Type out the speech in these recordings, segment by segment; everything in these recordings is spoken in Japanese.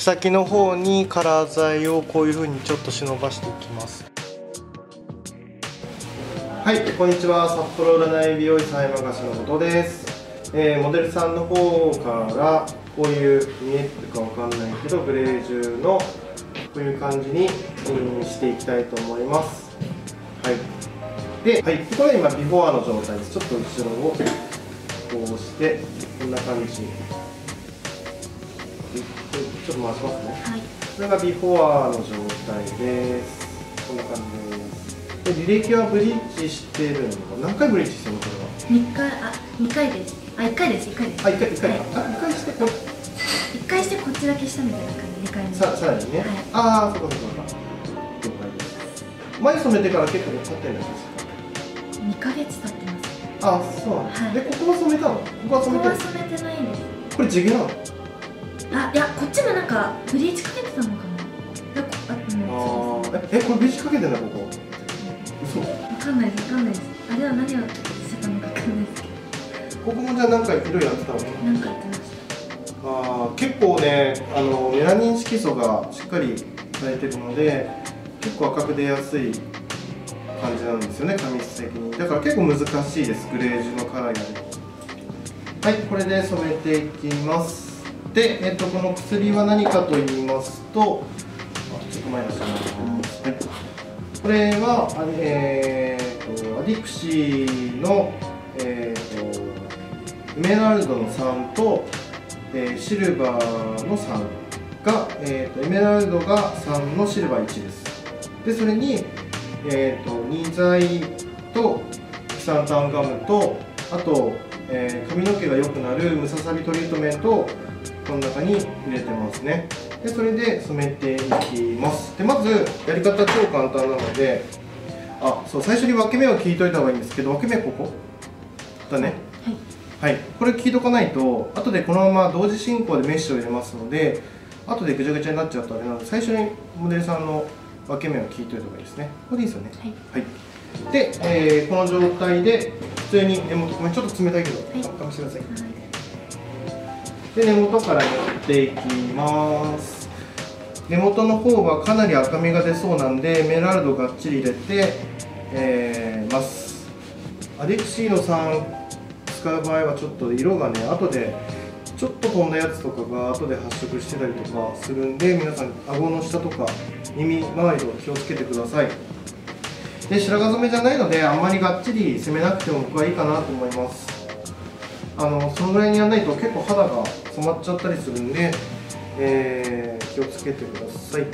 先の方にカラー剤をこういう風にちょっと忍ばしていきます。はいこんにちは。札幌占い美容師さん山笠のことです。えー、モデルさんの方からこういう見えるかわかんないけどグレージュのこういう感じに、うん、していきたいと思います。はい。で、はい、これ今ビフォアの状態です。ちょっと後ろをこうしてこんな感じちょっと回しますね、はい、これがビフォアの状態です。こんな感じです。で履歴はブリッジしてるの何回ブリッジしてるのこれは？2回あ2回です。あ一回です。一回です。あ一回一回、はい、あ一回してこ一回してこっちだけしたみたいな感じ二回目ささらにね、はい、ああそうかそうか了解です前染めてから結構経ってるんですか？二ヶ月経ってます。あそうなんです、はい、でここは染めたの？ここは染めてここは染めてないんです。これ地毛なの？あいやこっちもなんかブリーチかけてたのかな。ああええこれブリーチかけてんだここ？嘘。わかんないですわかんないです。あれは何をしてたのかわかんないですけど。ここもじゃあ何か色やってたの？何かやってました。あ結構ねあのメラニン色素がしっかりされてるので結構赤く出やすい感じなんですよね髪質的に。だから結構難しいですグレージュのカラーやるはいこれで染めていきますで、えっと、この薬は何かと言いますとちょっと前出します、はい、これはえー、とアディクシーのえーとエメラルドの3と、えー、シルバーの3が、えーと、エメラルドが3のシルバー1です。でそれに、えーと、ニ剤とキサンタンガムとあと、えー、髪の毛が良くなるムササビトリートメントをこの中に入れてますね。でそれで染めていきます。でまずやり方超簡単なのであそう最初に分け目を聞いといた方がいいんですけど分け目ここ？だね。はい、これ聞いとかないと後でこのまま同時進行でメッシュを入れますので後でぐちゃぐちゃになっちゃうとあれなので最初にモデルさんの分け目を聞いておいた方がいいですね。これでいいですよね。はい、はい、で、えー、この状態で普通に根元ごめんちょっと冷たいけど、はい、試してください、で根元からやっていきます。根元の方はかなり赤みが出そうなんでメラルドがっちり入れて、えー、ます。アディクシーノさん使う場合はちょっと色がね後でちょっと飛んだやつとかが後で発色してたりとかするんで皆さん顎の下とか耳周りを気をつけてください。で白髪染めじゃないのであんまりがっちり攻めなくても僕はいいかなと思います。あのそのぐらいにやらないと結構肌が染まっちゃったりするんで、えー、気をつけてください。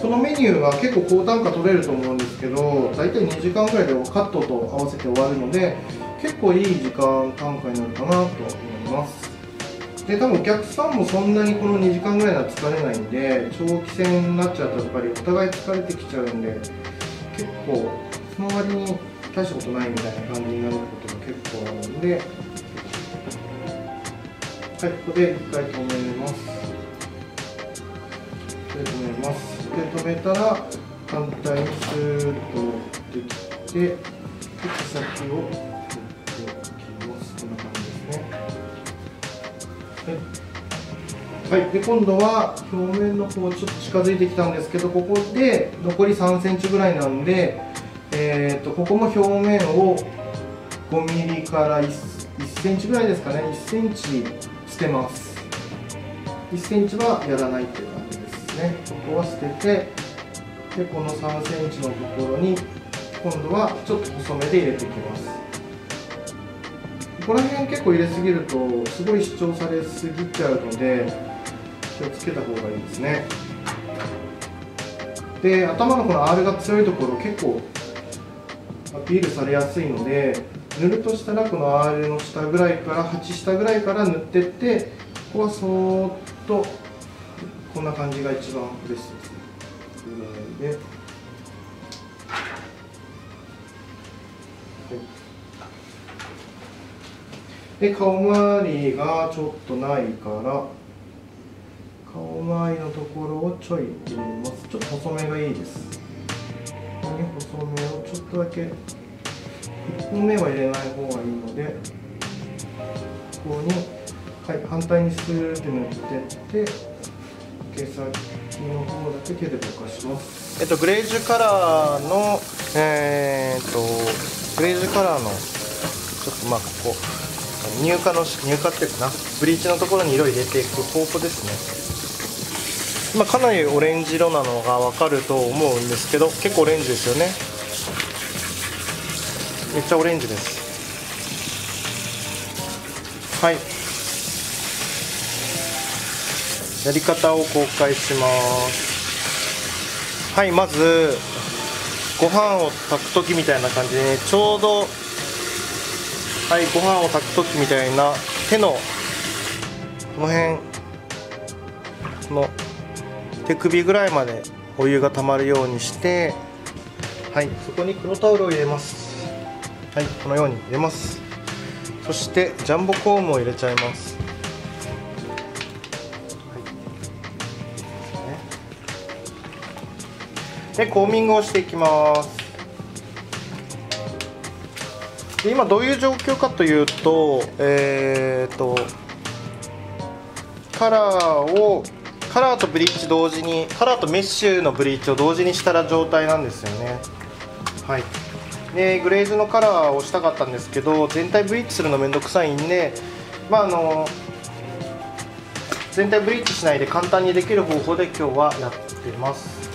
このメニューは結構高単価取れると思うんですけど大体2時間ぐらいでカットと合わせて終わるので結構いい時間単価になるかなと思います。で多分お客さんもそんなにこの2時間ぐらいは疲れないんで長期戦になっちゃうとやっぱりお互い疲れてきちゃうんで結構その割に大したことないみたいな感じになることが結構あるんではいここで1回止めます。で止めます。で止めたら反対にスーッと持ってきてで毛先をはい、で今度は表面の方ちょっと近づいてきたんですけどここで残り3センチぐらいなんで、えーと、ここも表面を5ミリから1センチぐらいですかね。1センチ捨てます。1センチはやらないっていう感じですね。ここは捨ててでこの3センチのところに今度はちょっと細めで入れていきます。ここら辺結構入れすぎるとすごい主張されすぎちゃうので気をつけた方がいいですね。で頭のこの R が強いところ結構アピールされやすいので塗るとしたらこの R の下ぐらいから8下ぐらいから塗ってってここはそーっとこんな感じが一番ベストですね。で、はい。で顔周りがちょっとないから顔周りのところをちょい入れます。ちょっと細めがいいです。細めをちょっとだけ1本目は入れない方がいいのでここに、はい、反対にスーッて塗ってって毛先の方だけ手でぼかします。えっとグレージュカラーのえー、っとグレージュカラーのちょっとまあここ乳化の乳化っていうかなブリーチのところに色入れていく方法ですね。今かなりオレンジ色なのが分かると思うんですけど結構オレンジですよね。めっちゃオレンジです。はい。やり方を公開します。はいまずご飯を炊く時みたいな感じで、ね、ちょうどはいご飯を炊く時みたいな手のこの辺この手首ぐらいまでお湯がたまるようにしてはいそこに黒タオルを入れます。はいこのように入れます。そしてジャンボコームを入れちゃいます。でコーミングをしていきます。で今どういう状況かというとえっ、ー、とカラーをカラーとブリーチ同時にカラーとメッシュのブリーチを同時にしたら状態なんですよね。はい。でグレーズのカラーをしたかったんですけど全体ブリーチするのめんどくさいんでまああの全体ブリーチしないで簡単にできる方法で今日はやってます。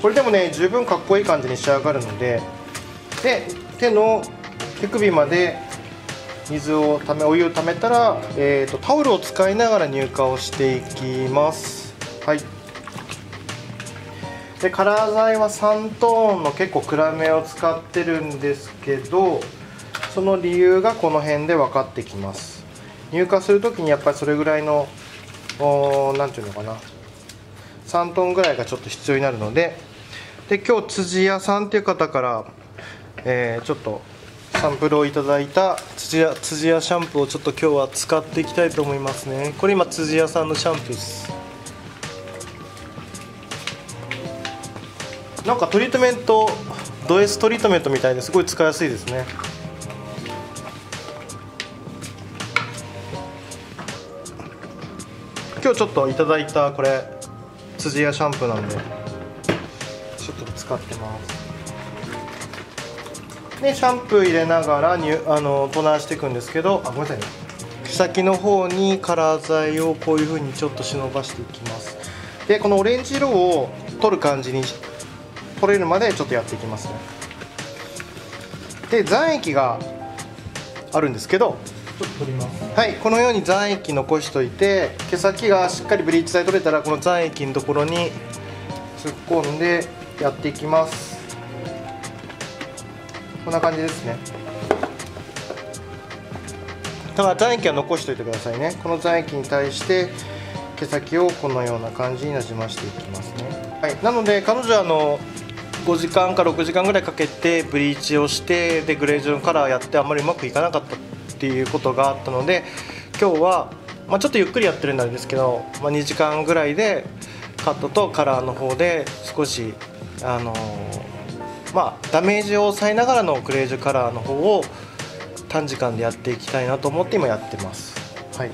これでもね十分かっこいい感じに仕上がるのでで手の手首まで水をためお湯をためたら、えーと、タオルを使いながら乳化をしていきます。はい。でカラー剤は3トーンの結構暗めを使ってるんですけどその理由がこの辺で分かってきます。乳化する時にやっぱりそれぐらいの何ていうのかな。3トンぐらいがちょっと必要になるのでで今日辻屋さんっていう方から、えー、ちょっとサンプルをいただいた辻屋辻屋シャンプーをちょっと今日は使っていきたいと思いますね。これ今辻屋さんのシャンプーです。なんかトリートメントド S トリートメントみたいですごい使いやすいですね。今日ちょっといただいたこれ辻屋シャンプーなんでちょっと使ってます。でシャンプー入れながらにあのトナーしていくんですけどあごめんなさいね。先の方にカラー剤をこういう風にちょっと忍ばしていきます。でこのオレンジ色を取る感じに取れるまでちょっとやっていきますね。で残液があるんですけど。はいこのように残液残しといて毛先がしっかりブリーチ剤取れたらこの残液のところに突っ込んでやっていきます。こんな感じですね。だから残液は残しておいてくださいね。この残液に対して毛先をこのような感じになじましていきますね、はい、なので彼女はあの5時間か6時間ぐらいかけてブリーチをしてでグレージュのカラーやってあんまりうまくいかなかったっていうことがあったので今日は、まあ、ちょっとゆっくりやってるんですけど、まあ、2時間ぐらいでカットとカラーの方で少しあのまあダメージを抑えながらのグレージュカラーの方を短時間でやっていきたいなと思って今やってます。はい。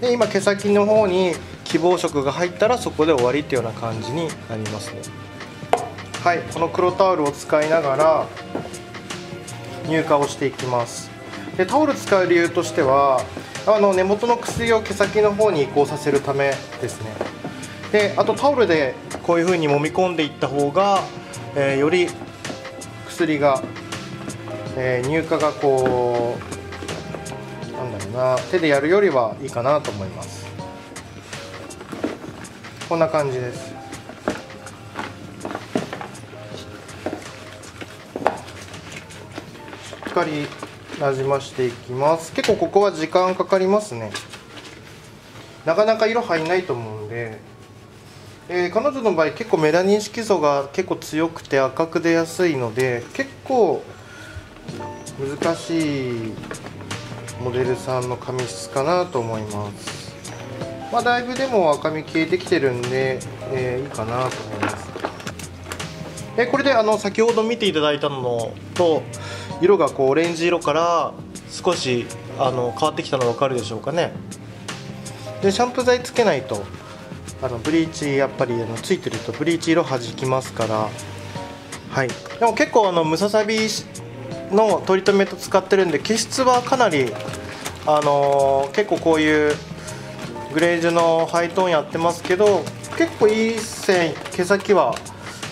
で今毛先の方に希望色が入ったらそこで終わりっていうような感じになりますね。はいこの黒タオルを使いながら乳化をしていきます。でタオル使う理由としてはあの根元の薬を毛先の方に移行させるためですね。であとタオルでこういうふうに揉み込んでいった方が、えー、より薬が、えー、乳化がこうなんだろうな手でやるよりはいいかなと思います。こんな感じです。かりなじましていきます。結構ここは時間かかりますね。なかなか色入んないと思うんで。えー、彼女の場合結構メラニン色素が結構強くて赤く出やすいので結構難しいモデルさんの髪質かなと思います。まあだいぶでも赤み消えてきてるんで、えー、いいかなと思います。えこれであの先ほど見ていただいたのと色がこうオレンジ色から少しあの変わってきたの分かるでしょうかね。でシャンプー剤つけないとあのブリーチやっぱりあのついてるとブリーチ色はじきますから。はい。でも結構あのムササビのトリートメント使ってるんで毛質はかなりあのー、結構こういうグレージュのハイトーンやってますけど結構いい線毛先は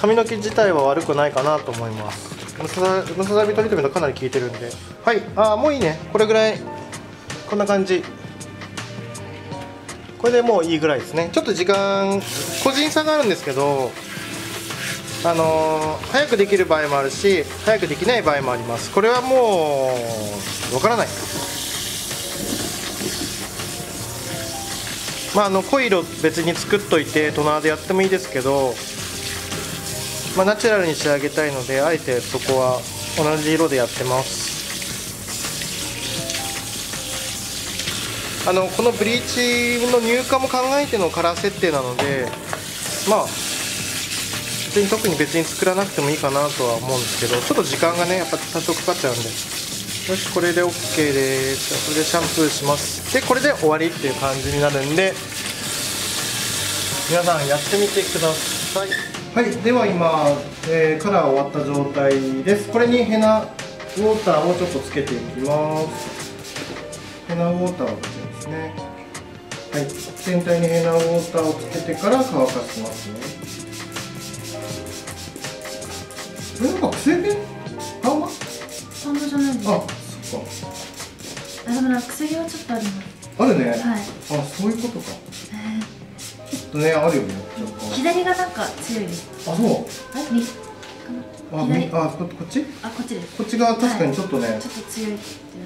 髪の毛自体は悪くないかなと思います。ムサムササビトリートメントかなり効いてるんで。はい。ああもういいね。これぐらい。こんな感じ。これでもういいぐらいですね。ちょっと時間個人差があるんですけどあのー、早くできる場合もあるし早くできない場合もあります。これはもうわからない。まああの濃い色別に作っといてトナーでやってもいいですけどまあ、ナチュラルに仕上げたいのであえてそこは同じ色でやってます。あのこのブリーチの入荷も考えてのカラー設定なのでまあ別に特に別に作らなくてもいいかなとは思うんですけどちょっと時間がねやっぱ多少かかっちゃうんで。よしこれで OK です。これでシャンプーします。でこれで終わりっていう感じになるんで皆さんやってみてください。はいでは今、えー、カラー終わった状態です。これにヘナウォーターをちょっとつけていきます。ヘナウォーターをですね。はい全体にヘナウォーターをつけてから乾かしますね。これなんか癖毛パンマパンマじゃないですあそっか。あでもなんか癖毛はちょっとありますあるね。はい。あそういうことか、えーとねあるよね。左がなんか強いですあそう？あ右あみあここっち？あこっちです。こっち側確かにちょっとね、はい、ちょっと強い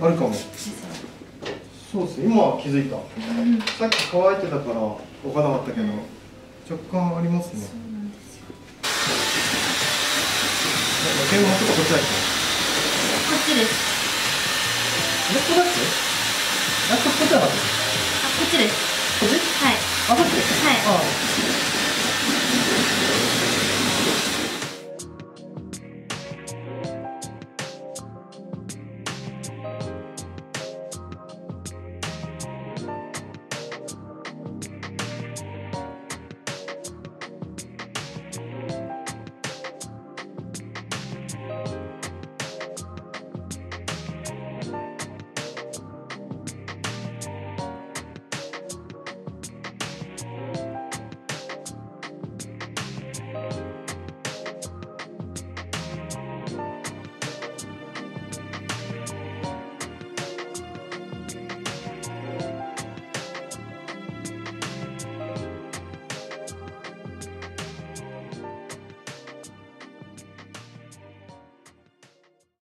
あるかも。そうですね。今は気づいた、うん、さっき乾いてたから分からなかったけど、うん、若干ありますね。そうなんですよ。電話ちょっとこっちだっけこっちです。ここだっけあこっちだあこっちです。こっち？はい韭菜哦。